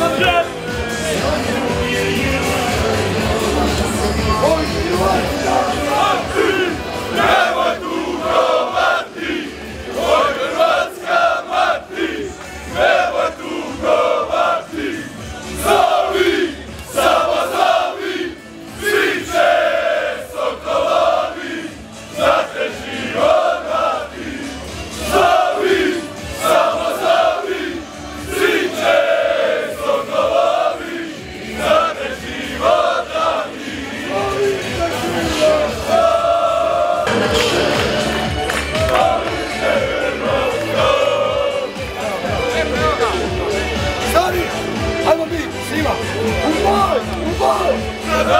Stari, Brother!